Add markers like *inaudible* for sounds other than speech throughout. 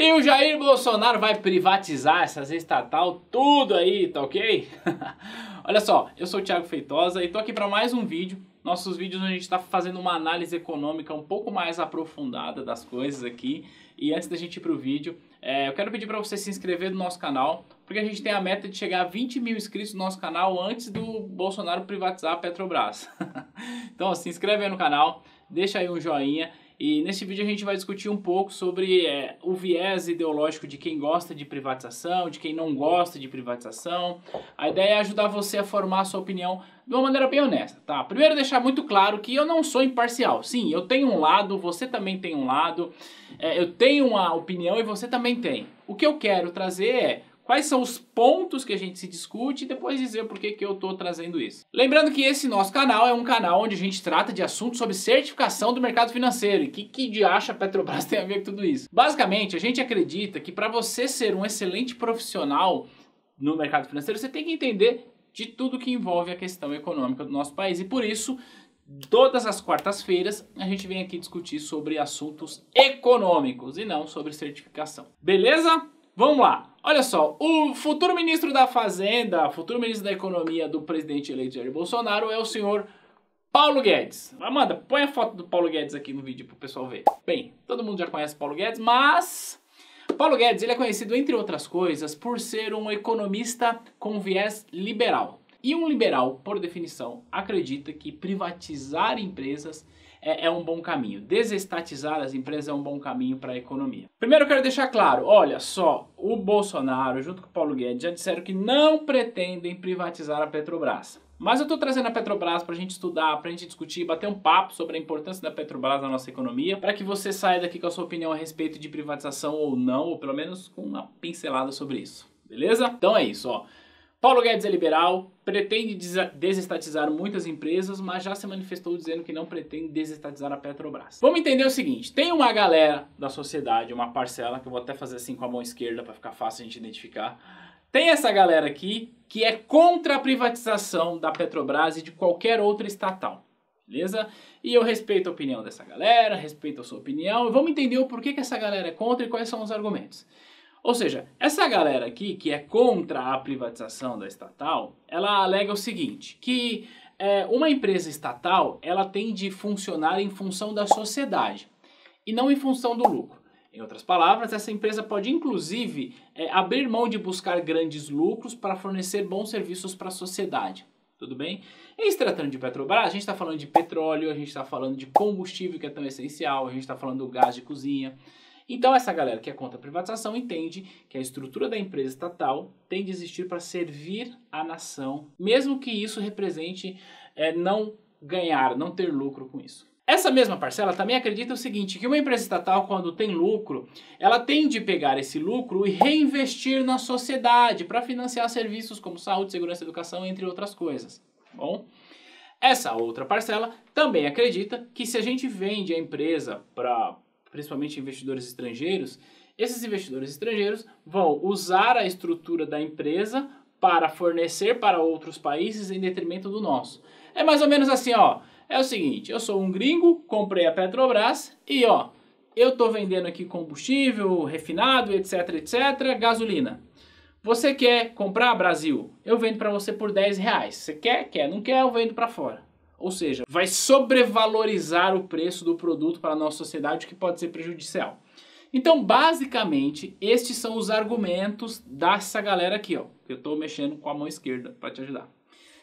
E o Jair Bolsonaro vai privatizar essas estatal tudo aí, tá ok? *laughs* Olha só, eu sou o Thiago Feitosa e tô aqui para mais um vídeo. Nossos vídeos a gente está fazendo uma análise econômica um pouco mais aprofundada das coisas aqui. E antes da gente ir pro vídeo, é, eu quero pedir para você se inscrever no nosso canal, porque a gente tem a meta de chegar a 20 mil inscritos no nosso canal antes do Bolsonaro privatizar a Petrobras. *laughs* então se inscreve aí no canal, deixa aí um joinha e neste vídeo a gente vai discutir um pouco sobre é, o viés ideológico de quem gosta de privatização, de quem não gosta de privatização. A ideia é ajudar você a formar a sua opinião de uma maneira bem honesta, tá? Primeiro deixar muito claro que eu não sou imparcial. Sim, eu tenho um lado, você também tem um lado. É, eu tenho uma opinião e você também tem. O que eu quero trazer é quais são os pontos que a gente se discute e depois dizer por que, que eu estou trazendo isso. Lembrando que esse nosso canal é um canal onde a gente trata de assuntos sobre certificação do mercado financeiro. E que, que de acha Petrobras *laughs* tem a ver com tudo isso? Basicamente, a gente acredita que para você ser um excelente profissional no mercado financeiro, você tem que entender de tudo que envolve a questão econômica do nosso país. E por isso, todas as quartas-feiras, a gente vem aqui discutir sobre assuntos econômicos e não sobre certificação. Beleza? Vamos lá. Olha só, o futuro ministro da Fazenda, futuro ministro da Economia do presidente eleito Jair Bolsonaro é o senhor Paulo Guedes. Amanda, põe a foto do Paulo Guedes aqui no vídeo para o pessoal ver. Bem, todo mundo já conhece Paulo Guedes, mas Paulo Guedes ele é conhecido, entre outras coisas, por ser um economista com viés liberal. E um liberal, por definição, acredita que privatizar empresas é, é um bom caminho. Desestatizar as empresas é um bom caminho para a economia. Primeiro eu quero deixar claro, olha só, o Bolsonaro junto com o Paulo Guedes já disseram que não pretendem privatizar a Petrobras. Mas eu estou trazendo a Petrobras para a gente estudar, para a gente discutir, bater um papo sobre a importância da Petrobras na nossa economia, para que você saia daqui com a sua opinião a respeito de privatização ou não, ou pelo menos com uma pincelada sobre isso. Beleza? Então é isso, ó. Paulo Guedes é liberal, pretende desestatizar muitas empresas, mas já se manifestou dizendo que não pretende desestatizar a Petrobras. Vamos entender o seguinte: tem uma galera da sociedade, uma parcela, que eu vou até fazer assim com a mão esquerda para ficar fácil a gente identificar. Tem essa galera aqui que é contra a privatização da Petrobras e de qualquer outra estatal. Beleza? E eu respeito a opinião dessa galera, respeito a sua opinião. Vamos entender o porquê que essa galera é contra e quais são os argumentos. Ou seja, essa galera aqui que é contra a privatização da estatal, ela alega o seguinte, que é, uma empresa estatal ela tem de funcionar em função da sociedade e não em função do lucro. Em outras palavras, essa empresa pode inclusive é, abrir mão de buscar grandes lucros para fornecer bons serviços para a sociedade. Tudo bem? Em se tratando de Petrobras, a gente está falando de petróleo, a gente está falando de combustível que é tão essencial, a gente está falando do gás de cozinha. Então essa galera que é contra a privatização entende que a estrutura da empresa estatal tem de existir para servir a nação, mesmo que isso represente é, não ganhar, não ter lucro com isso. Essa mesma parcela também acredita o seguinte, que uma empresa estatal, quando tem lucro, ela tem de pegar esse lucro e reinvestir na sociedade para financiar serviços como saúde, segurança, educação, entre outras coisas. Bom, essa outra parcela também acredita que se a gente vende a empresa para principalmente investidores estrangeiros, esses investidores estrangeiros vão usar a estrutura da empresa para fornecer para outros países em detrimento do nosso. É mais ou menos assim, ó. É o seguinte, eu sou um gringo, comprei a Petrobras e ó, eu tô vendendo aqui combustível refinado, etc, etc, gasolina. Você quer comprar Brasil? Eu vendo para você por 10 reais. Você quer? Quer. Não quer? Eu vendo para fora. Ou seja, vai sobrevalorizar o preço do produto para a nossa sociedade, o que pode ser prejudicial. Então, basicamente, estes são os argumentos dessa galera aqui, ó. Eu estou mexendo com a mão esquerda para te ajudar.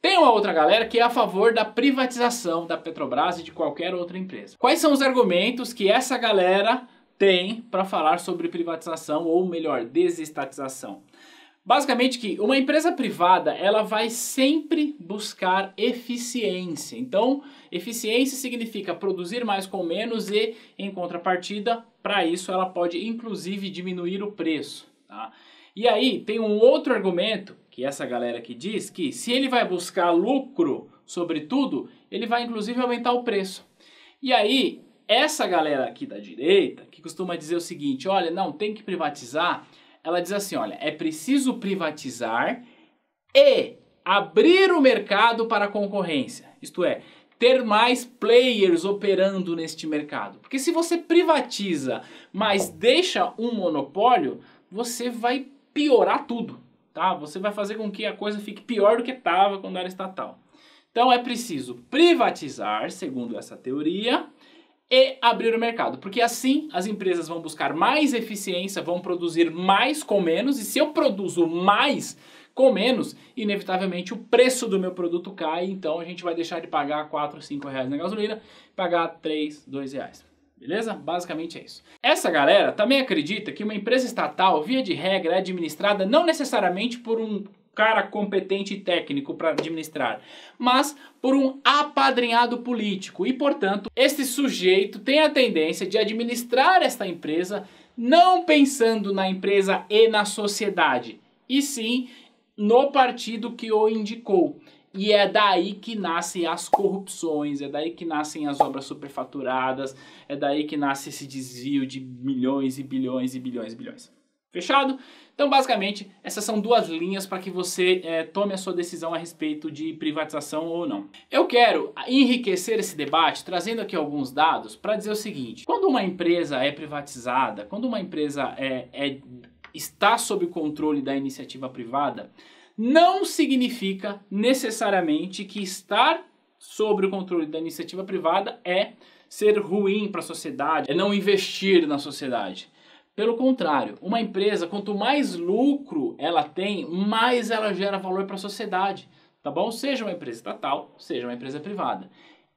Tem uma outra galera que é a favor da privatização da Petrobras e de qualquer outra empresa. Quais são os argumentos que essa galera tem para falar sobre privatização ou melhor, desestatização? Basicamente que uma empresa privada, ela vai sempre buscar eficiência. Então, eficiência significa produzir mais com menos e, em contrapartida, para isso ela pode inclusive diminuir o preço. Tá? E aí tem um outro argumento, que essa galera que diz que se ele vai buscar lucro sobre tudo, ele vai inclusive aumentar o preço. E aí, essa galera aqui da direita, que costuma dizer o seguinte, olha, não, tem que privatizar, ela diz assim: olha, é preciso privatizar e abrir o mercado para a concorrência. Isto é, ter mais players operando neste mercado. Porque se você privatiza, mas deixa um monopólio, você vai piorar tudo, tá? Você vai fazer com que a coisa fique pior do que estava quando era estatal. Então é preciso privatizar, segundo essa teoria, e abrir o mercado, porque assim as empresas vão buscar mais eficiência, vão produzir mais com menos, e se eu produzo mais com menos, inevitavelmente o preço do meu produto cai, então a gente vai deixar de pagar 4, 5 reais na gasolina, pagar 3, 2 reais. Beleza? Basicamente é isso. Essa galera também acredita que uma empresa estatal, via de regra, é administrada não necessariamente por um cara competente e técnico para administrar, mas por um apadrinhado político. E, portanto, este sujeito tem a tendência de administrar esta empresa não pensando na empresa e na sociedade, e sim no partido que o indicou. E é daí que nascem as corrupções, é daí que nascem as obras superfaturadas, é daí que nasce esse desvio de milhões e bilhões e bilhões e bilhões. Fechado? Então, basicamente, essas são duas linhas para que você é, tome a sua decisão a respeito de privatização ou não. Eu quero enriquecer esse debate trazendo aqui alguns dados para dizer o seguinte: quando uma empresa é privatizada, quando uma empresa é, é está sob o controle da iniciativa privada, não significa necessariamente que estar sob o controle da iniciativa privada é ser ruim para a sociedade, é não investir na sociedade. Pelo contrário, uma empresa, quanto mais lucro ela tem, mais ela gera valor para a sociedade, tá bom? Seja uma empresa estatal, seja uma empresa privada.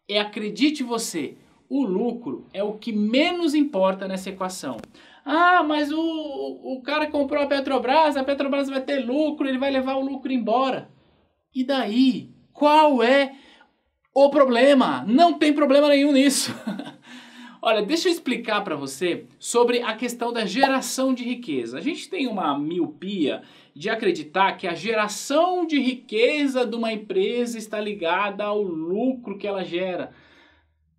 E acredite você, o lucro é o que menos importa nessa equação. Ah, mas o, o cara comprou a Petrobras, a Petrobras vai ter lucro, ele vai levar o lucro embora. E daí? Qual é o problema? Não tem problema nenhum nisso. *laughs* Olha, deixa eu explicar para você sobre a questão da geração de riqueza. A gente tem uma miopia de acreditar que a geração de riqueza de uma empresa está ligada ao lucro que ela gera.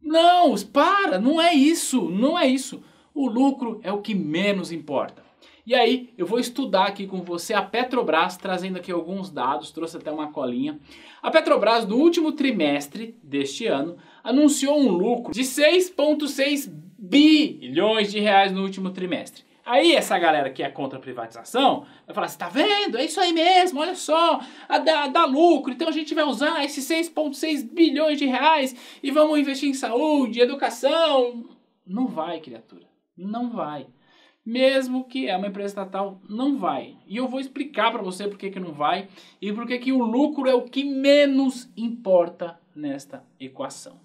Não, para, não é isso, não é isso. O lucro é o que menos importa. E aí, eu vou estudar aqui com você a Petrobras, trazendo aqui alguns dados, trouxe até uma colinha. A Petrobras, no último trimestre deste ano, anunciou um lucro de 6,6 bilhões de reais no último trimestre. Aí essa galera que é contra a privatização vai falar, você tá vendo? É isso aí mesmo, olha só, dá, dá lucro, então a gente vai usar esses 6,6 bilhões de reais e vamos investir em saúde, educação. Não vai, criatura. Não vai. Mesmo que é uma empresa estatal, não vai. E eu vou explicar para você por que, que não vai e por que, que o lucro é o que menos importa nesta equação.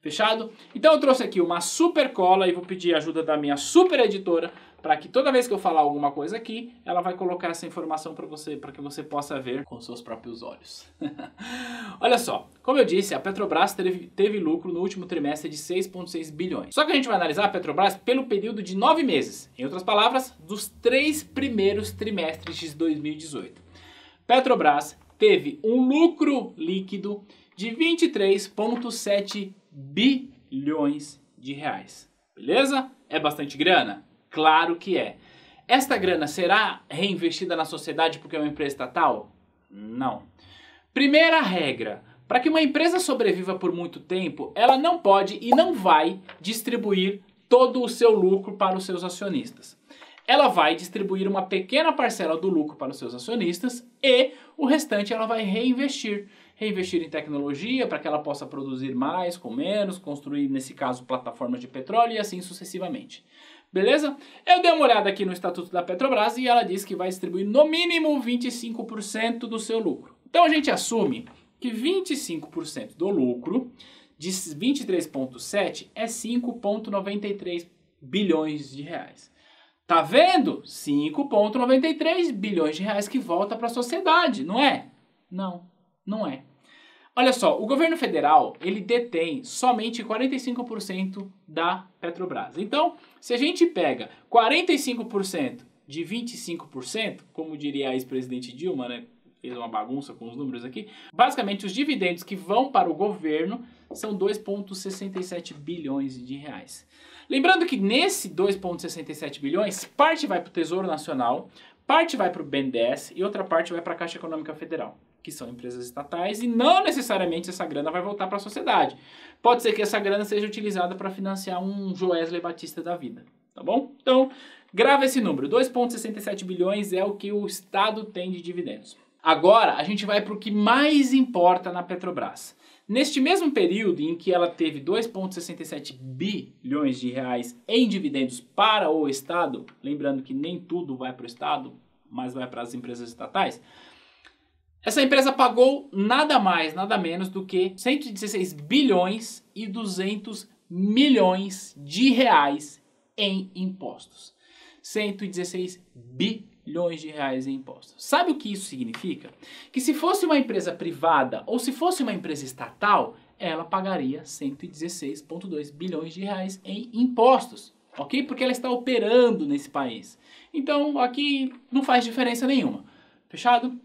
Fechado? Então eu trouxe aqui uma super cola e vou pedir ajuda da minha super editora para que toda vez que eu falar alguma coisa aqui, ela vai colocar essa informação para você, para que você possa ver com seus próprios olhos. *laughs* Olha só, como eu disse, a Petrobras teve, teve lucro no último trimestre de 6,6 bilhões. Só que a gente vai analisar a Petrobras pelo período de nove meses, em outras palavras, dos três primeiros trimestres de 2018. Petrobras teve um lucro líquido de 23,7 bilhões de reais. Beleza? É bastante grana? Claro que é. Esta grana será reinvestida na sociedade porque é uma empresa estatal? Não. Primeira regra: para que uma empresa sobreviva por muito tempo, ela não pode e não vai distribuir todo o seu lucro para os seus acionistas. Ela vai distribuir uma pequena parcela do lucro para os seus acionistas e o restante ela vai reinvestir. Reinvestir em tecnologia para que ela possa produzir mais com menos, construir, nesse caso, plataformas de petróleo e assim sucessivamente. Beleza? Eu dei uma olhada aqui no estatuto da Petrobras e ela diz que vai distribuir no mínimo 25% do seu lucro. Então a gente assume que 25% do lucro de 23,7 é 5,93 bilhões de reais. Tá vendo? 5,93 bilhões de reais que volta para a sociedade, não é? Não, não é. Olha só, o governo federal, ele detém somente 45% da Petrobras. Então, se a gente pega 45% de 25%, como diria a ex-presidente Dilma, né? Fez uma bagunça com os números aqui. Basicamente, os dividendos que vão para o governo são 2,67 bilhões de reais. Lembrando que nesse 2,67 bilhões, parte vai para o Tesouro Nacional, parte vai para o BNDES e outra parte vai para a Caixa Econômica Federal. Que são empresas estatais, e não necessariamente essa grana vai voltar para a sociedade. Pode ser que essa grana seja utilizada para financiar um Joesley Batista da vida, tá bom? Então, grava esse número, 2,67 bilhões é o que o Estado tem de dividendos. Agora, a gente vai para o que mais importa na Petrobras. Neste mesmo período em que ela teve 2,67 bilhões de reais em dividendos para o Estado, lembrando que nem tudo vai para o Estado, mas vai para as empresas estatais, essa empresa pagou nada mais, nada menos do que 116 bilhões e 200 milhões de reais em impostos. 116 bilhões de reais em impostos. Sabe o que isso significa? Que se fosse uma empresa privada ou se fosse uma empresa estatal, ela pagaria 116,2 bilhões de reais em impostos, ok? Porque ela está operando nesse país. Então aqui não faz diferença nenhuma. Fechado?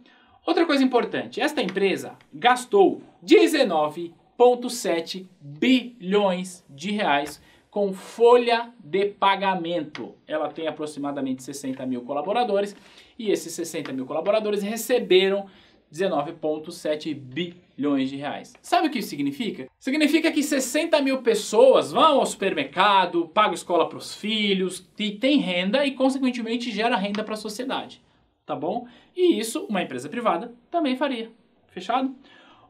Outra coisa importante, esta empresa gastou 19,7 bilhões de reais com folha de pagamento. Ela tem aproximadamente 60 mil colaboradores e esses 60 mil colaboradores receberam 19,7 bilhões de reais. Sabe o que isso significa? Significa que 60 mil pessoas vão ao supermercado, pagam escola para os filhos, e tem renda e, consequentemente, gera renda para a sociedade. Tá bom? E isso uma empresa privada também faria. Fechado?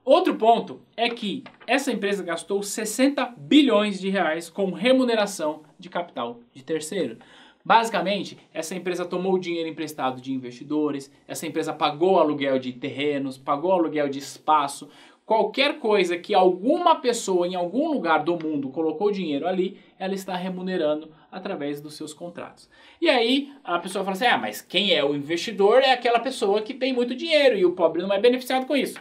Outro ponto é que essa empresa gastou 60 bilhões de reais com remuneração de capital de terceiro. Basicamente, essa empresa tomou dinheiro emprestado de investidores, essa empresa pagou aluguel de terrenos, pagou aluguel de espaço, qualquer coisa que alguma pessoa em algum lugar do mundo colocou dinheiro ali, ela está remunerando através dos seus contratos. E aí a pessoa fala assim: ah, mas quem é o investidor é aquela pessoa que tem muito dinheiro e o pobre não é beneficiado com isso.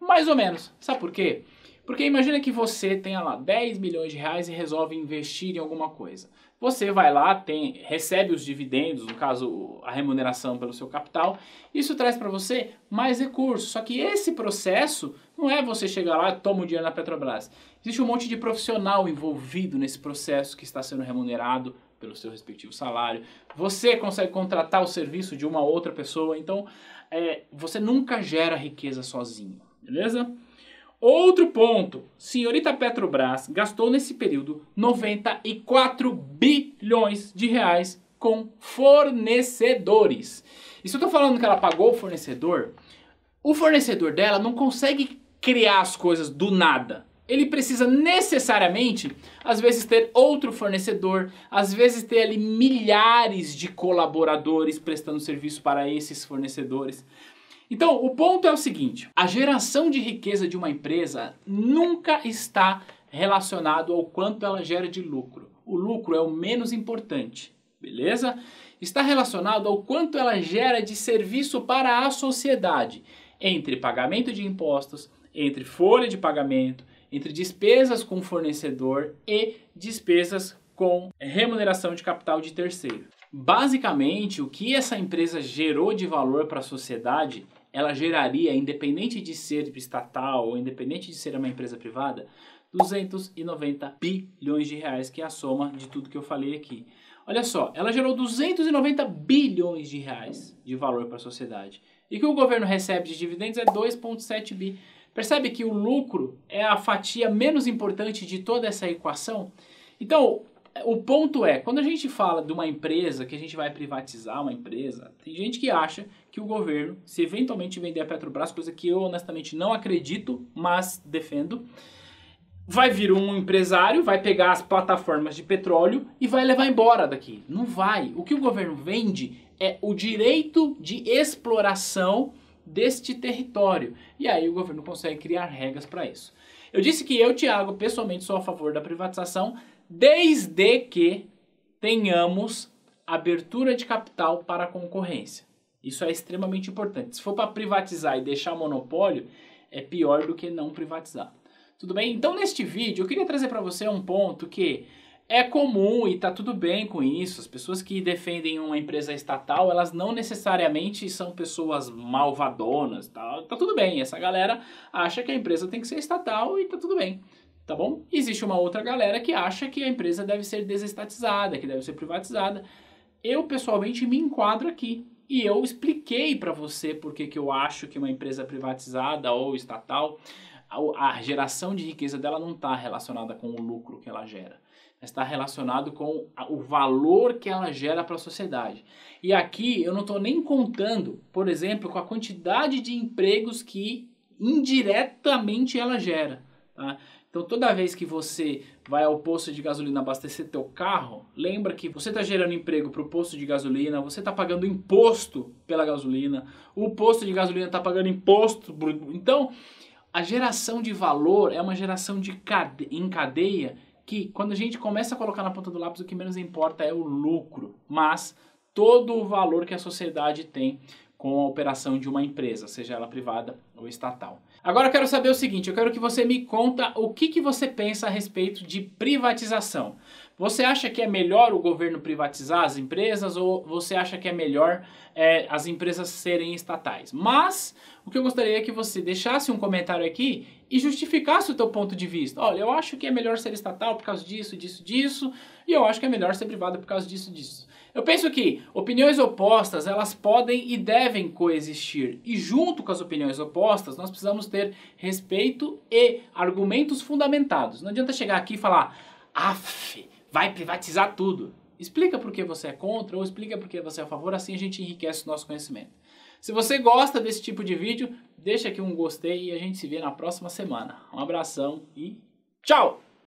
Mais ou menos. Sabe por quê? Porque imagina que você tenha lá 10 milhões de reais e resolve investir em alguma coisa. Você vai lá, tem, recebe os dividendos, no caso a remuneração pelo seu capital, isso traz para você mais recursos. Só que esse processo não é você chegar lá e toma o dinheiro na Petrobras. Existe um monte de profissional envolvido nesse processo que está sendo remunerado pelo seu respectivo salário. Você consegue contratar o serviço de uma outra pessoa, então é, você nunca gera riqueza sozinho. Beleza? Outro ponto, senhorita Petrobras gastou nesse período 94 bilhões de reais com fornecedores. E se eu estou falando que ela pagou o fornecedor, o fornecedor dela não consegue criar as coisas do nada. Ele precisa necessariamente, às vezes, ter outro fornecedor, às vezes ter ali milhares de colaboradores prestando serviço para esses fornecedores. Então, o ponto é o seguinte: a geração de riqueza de uma empresa nunca está relacionado ao quanto ela gera de lucro. O lucro é o menos importante, beleza? Está relacionado ao quanto ela gera de serviço para a sociedade, entre pagamento de impostos, entre folha de pagamento, entre despesas com fornecedor e despesas com remuneração de capital de terceiro. Basicamente, o que essa empresa gerou de valor para a sociedade ela geraria, independente de ser estatal ou independente de ser uma empresa privada, 290 bilhões de reais, que é a soma de tudo que eu falei aqui. Olha só, ela gerou 290 bilhões de reais de valor para a sociedade. E que o governo recebe de dividendos é 2,7 bi. Percebe que o lucro é a fatia menos importante de toda essa equação? Então, o ponto é, quando a gente fala de uma empresa, que a gente vai privatizar uma empresa, tem gente que acha que o governo, se eventualmente vender a Petrobras, coisa que eu honestamente não acredito, mas defendo, vai vir um empresário, vai pegar as plataformas de petróleo e vai levar embora daqui. Não vai. O que o governo vende é o direito de exploração deste território. E aí o governo consegue criar regras para isso. Eu disse que eu, Tiago, pessoalmente sou a favor da privatização desde que tenhamos abertura de capital para a concorrência. Isso é extremamente importante. Se for para privatizar e deixar monopólio, é pior do que não privatizar. Tudo bem? Então, neste vídeo, eu queria trazer para você um ponto que é comum e tá tudo bem com isso. As pessoas que defendem uma empresa estatal, elas não necessariamente são pessoas malvadonas, tá? Tá tudo bem. Essa galera acha que a empresa tem que ser estatal e tá tudo bem tá bom? Existe uma outra galera que acha que a empresa deve ser desestatizada, que deve ser privatizada. Eu, pessoalmente, me enquadro aqui, e eu expliquei para você porque que eu acho que uma empresa privatizada ou estatal, a, a geração de riqueza dela não está relacionada com o lucro que ela gera está relacionado com o valor que ela gera para a sociedade. E aqui eu não estou nem contando, por exemplo, com a quantidade de empregos que indiretamente ela gera. Tá? Então toda vez que você vai ao posto de gasolina abastecer teu carro, lembra que você está gerando emprego para o posto de gasolina, você está pagando imposto pela gasolina, o posto de gasolina está pagando imposto. Então a geração de valor é uma geração de cade em cadeia que quando a gente começa a colocar na ponta do lápis o que menos importa é o lucro, mas todo o valor que a sociedade tem com a operação de uma empresa, seja ela privada ou estatal. Agora eu quero saber o seguinte, eu quero que você me conta o que, que você pensa a respeito de privatização. Você acha que é melhor o governo privatizar as empresas ou você acha que é melhor é, as empresas serem estatais? Mas o que eu gostaria é que você deixasse um comentário aqui e justificasse o teu ponto de vista. Olha, eu acho que é melhor ser estatal por causa disso, disso, disso, e eu acho que é melhor ser privada por causa disso, disso. Eu penso que opiniões opostas, elas podem e devem coexistir. E junto com as opiniões opostas, nós precisamos ter respeito e argumentos fundamentados. Não adianta chegar aqui e falar, af, vai privatizar tudo. Explica por que você é contra ou explica por que você é a favor, assim a gente enriquece o nosso conhecimento. Se você gosta desse tipo de vídeo, deixa aqui um gostei e a gente se vê na próxima semana. Um abração e tchau!